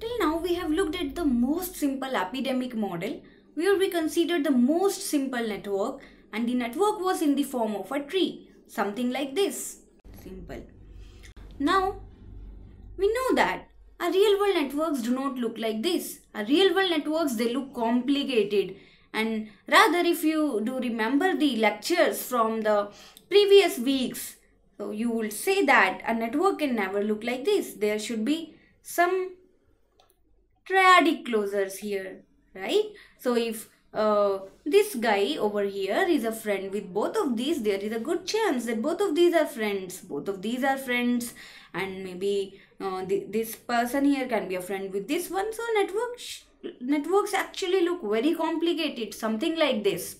Till now we have looked at the most simple epidemic model where we considered the most simple network and the network was in the form of a tree, something like this. Simple. Now we know that our real world networks do not look like this. Our real world networks they look complicated and rather if you do remember the lectures from the previous weeks so you will say that a network can never look like this. There should be some triadic closures here, right? So if uh, this guy over here is a friend with both of these, there is a good chance that both of these are friends. Both of these are friends and maybe uh, th this person here can be a friend with this one. So network networks actually look very complicated, something like this.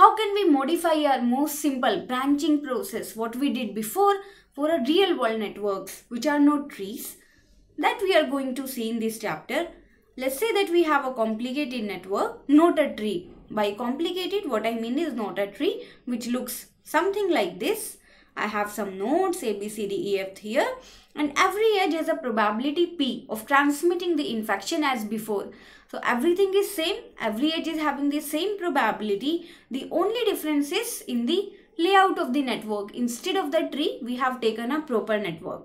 How can we modify our most simple branching process, what we did before for a real world networks, which are not trees, that we are going to see in this chapter. Let's say that we have a complicated network, not a tree. By complicated, what I mean is not a tree, which looks something like this. I have some nodes A, B, C, D, E, F here and every edge has a probability P of transmitting the infection as before. So everything is same, every edge is having the same probability. The only difference is in the layout of the network. Instead of the tree, we have taken a proper network.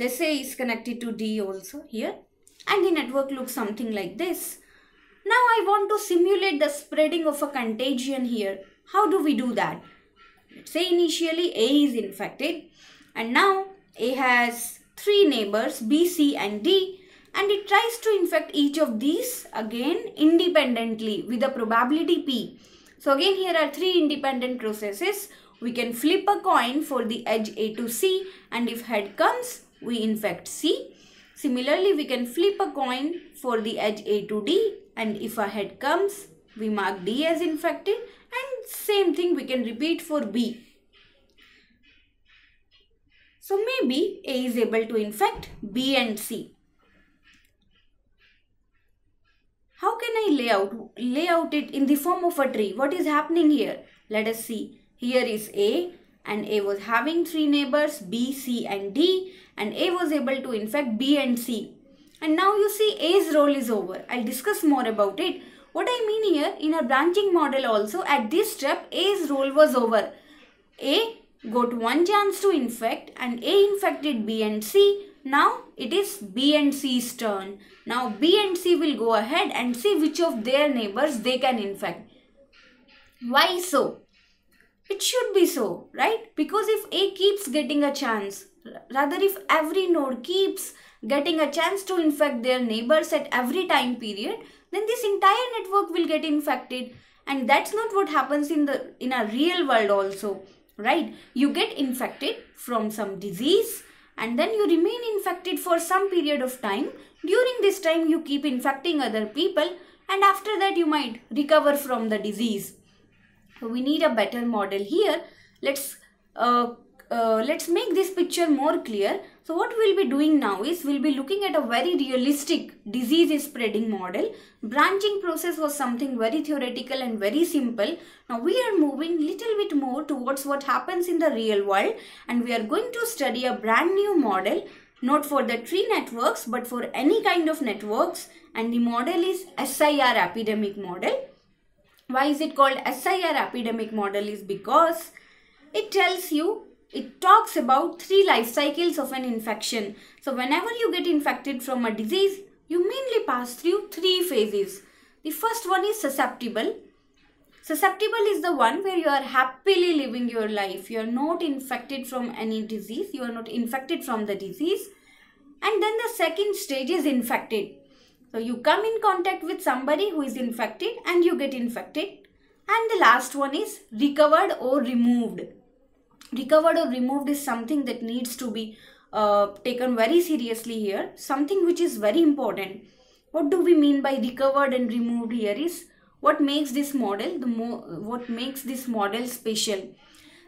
Let's say it's connected to D also here and the network looks something like this. Now I want to simulate the spreading of a contagion here. How do we do that? Let's say initially A is infected and now A has three neighbors B, C and D and it tries to infect each of these again independently with a probability p. So again here are three independent processes. We can flip a coin for the edge A to C and if head comes we infect C. Similarly we can flip a coin for the edge A to D and if a head comes we mark D as infected and same thing we can repeat for B. So maybe A is able to infect B and C. How can I lay out, lay out it in the form of a tree? What is happening here? Let us see. Here is A and A was having three neighbors B, C and D and A was able to infect B and C. And now you see A's role is over. I'll discuss more about it. What I mean here in a branching model also at this step A's role was over. A got one chance to infect and A infected B and C now it is B and C's turn. Now B and C will go ahead and see which of their neighbors they can infect. Why so? It should be so, right? Because if A keeps getting a chance, rather if every node keeps getting a chance to infect their neighbors at every time period, then this entire network will get infected. And that's not what happens in the in a real world also, right? You get infected from some disease and then you remain infected for some period of time. During this time, you keep infecting other people and after that you might recover from the disease. We need a better model here. Let's uh, uh, let's make this picture more clear. So what we'll be doing now is we'll be looking at a very realistic disease spreading model. Branching process was something very theoretical and very simple. Now we are moving little bit more towards what happens in the real world and we are going to study a brand new model not for the tree networks but for any kind of networks and the model is SIR epidemic model. Why is it called SIR epidemic model is because it tells you it talks about three life cycles of an infection. So whenever you get infected from a disease, you mainly pass through three phases. The first one is susceptible. Susceptible is the one where you are happily living your life. You are not infected from any disease. You are not infected from the disease. And then the second stage is infected. So you come in contact with somebody who is infected and you get infected. And the last one is recovered or removed. Recovered or removed is something that needs to be uh, taken very seriously here. Something which is very important. What do we mean by recovered and removed here is what makes this model the more what makes this model special.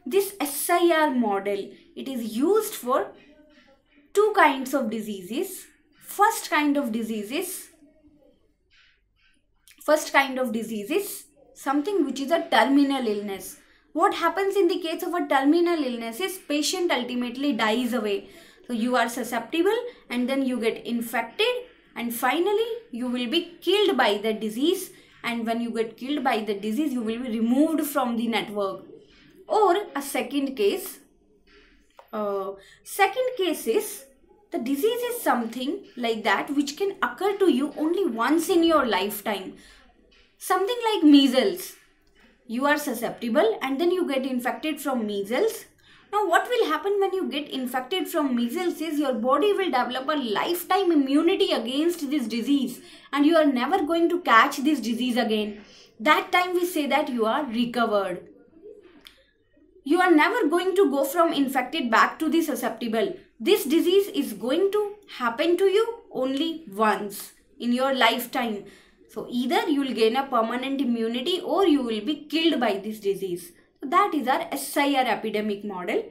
This SIR model it is used for two kinds of diseases. First kind of diseases first kind of disease is something which is a terminal illness what happens in the case of a terminal illness is patient ultimately dies away. So you are susceptible and then you get infected and finally you will be killed by the disease and when you get killed by the disease you will be removed from the network. Or a second case, uh, second case is the disease is something like that which can occur to you only once in your lifetime. Something like measles. You are susceptible and then you get infected from measles. Now what will happen when you get infected from measles is your body will develop a lifetime immunity against this disease and you are never going to catch this disease again. That time we say that you are recovered you are never going to go from infected back to the susceptible. This disease is going to happen to you only once in your lifetime. So either you will gain a permanent immunity or you will be killed by this disease. So that is our SIR epidemic model.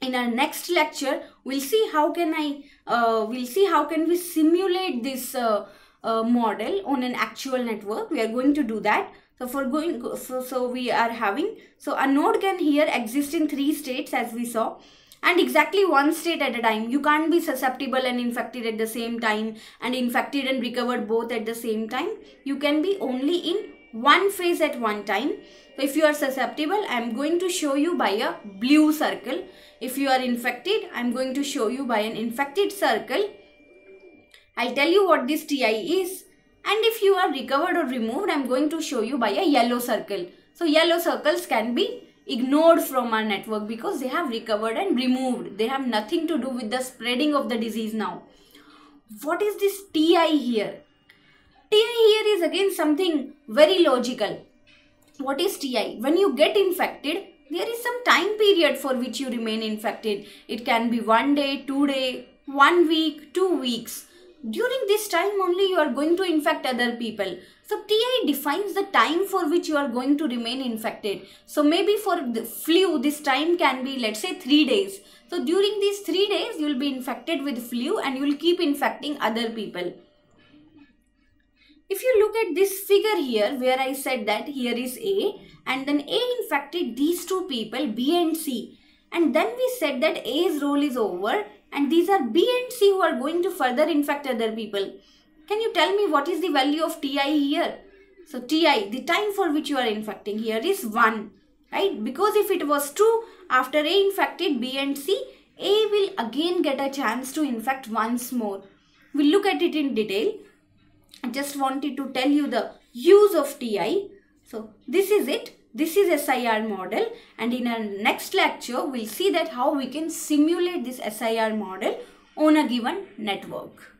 In our next lecture, we'll see how can I, uh, we'll see how can we simulate this uh, uh, model on an actual network. We are going to do that. So for going, so, so we are having, so a node can here exist in three states as we saw and exactly one state at a time. You can't be susceptible and infected at the same time and infected and recovered both at the same time. You can be only in one phase at one time. So if you are susceptible, I am going to show you by a blue circle. If you are infected, I am going to show you by an infected circle. I'll tell you what this TI is and if you are recovered or removed, I am going to show you by a yellow circle. So yellow circles can be ignored from our network because they have recovered and removed. They have nothing to do with the spreading of the disease now. What is this TI here? TI here is again something very logical. What is TI? When you get infected, there is some time period for which you remain infected. It can be one day, two day, one week, two weeks during this time only you are going to infect other people. So TI defines the time for which you are going to remain infected. So maybe for the flu this time can be let's say 3 days. So during these 3 days you will be infected with flu and you will keep infecting other people. If you look at this figure here where I said that here is A and then A infected these two people B and C and then we said that A's role is over and these are B and C who are going to further infect other people. Can you tell me what is the value of TI here? So TI, the time for which you are infecting here is 1, right? Because if it was 2, after A infected B and C, A will again get a chance to infect once more. We'll look at it in detail. I just wanted to tell you the use of TI. So this is it. This is SIR model and in our next lecture we'll see that how we can simulate this SIR model on a given network.